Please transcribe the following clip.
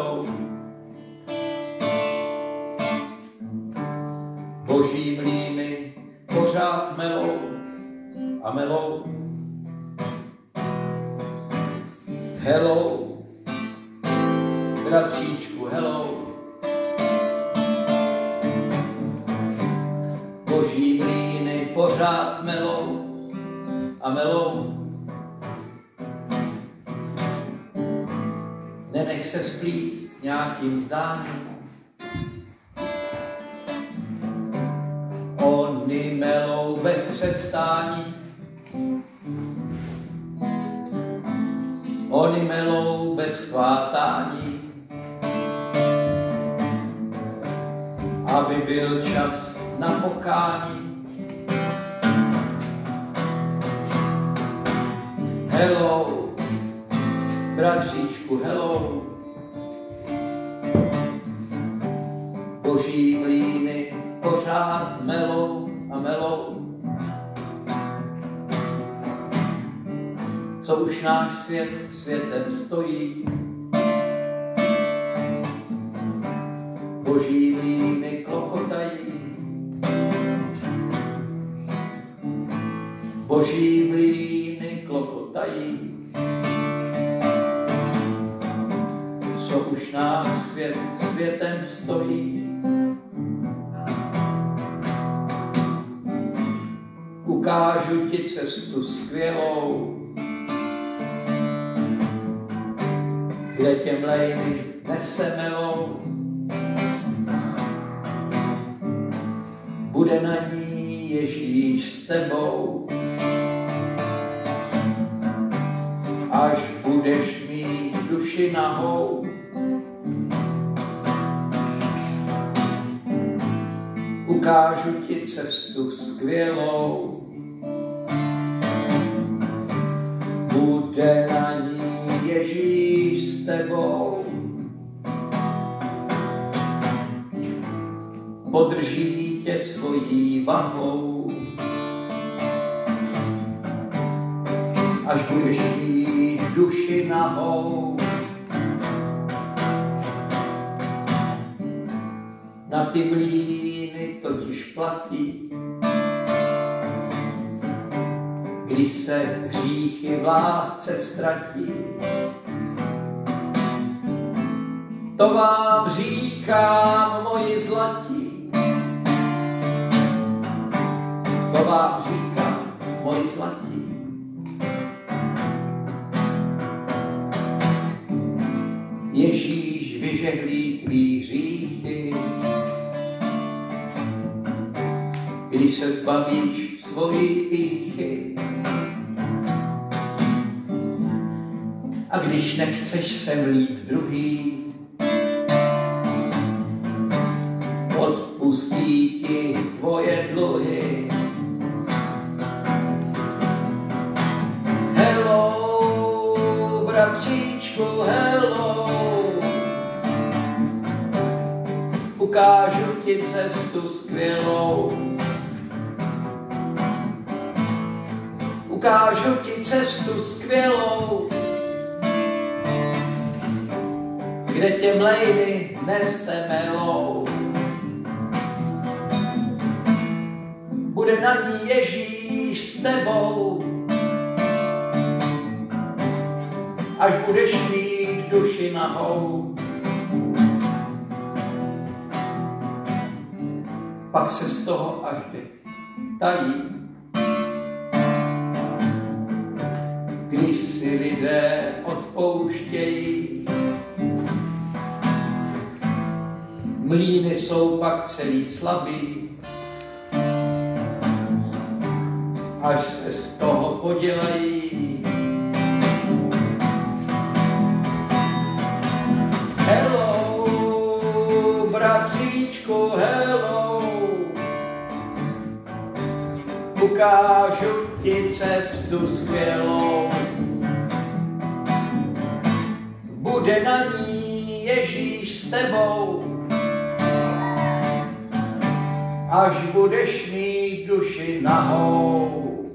louí. Boží mlíny pořád melou a melou. Hello, bratříčku, hello. Boží mlíny pořád melou a melou. Nenech se splíst nějakým zdáním. Oni melou bez přestání. Oni melou bez chvátání. Aby byl čas na pokání. Hello, bratříčku, hello. Boží mlíny pořád melou a melou. Co už náš svět světem stojí. Boží mlíny klokotají. Boží mlíny klokotají. Už náš svět světem stojí. Ukážu ti cestu skvělou, kde tě mlejny nesemelou. Bude na ní Ježíš s tebou, až budeš mít duši nahou. Ukážu ti cestu skvělou, bude na ní Ježíš s tebou. Podrží tě svojí vahou, až budeš mít duši nahou. Na ty totiž platí, když se hříchy v lásce ztratí. To vám říkám, moji zlatí. To vám říkám, moji zlatí. Ježíš vyžehlí tvý hříchy, když se zbavíš svojí píchy. A když nechceš se mlít druhý, odpustí ti tvoje dluhy. Hello, bratříčku, hello, ukážu ti cestu skvělou. Ukážu ti cestu skvělou, kde tě mlejny nesemelou. Bude na ní Ježíš s tebou, až budeš mít duši nahou. Pak se z toho až dech tají. Když si lidé odpouštějí, mlíny jsou pak celý slabý, až se z toho podělají. Hello, bratříčku, hello, ukážu ti cestu skvělou. Bude na ní Ježíš s tebou, až budeš mít duši nahou.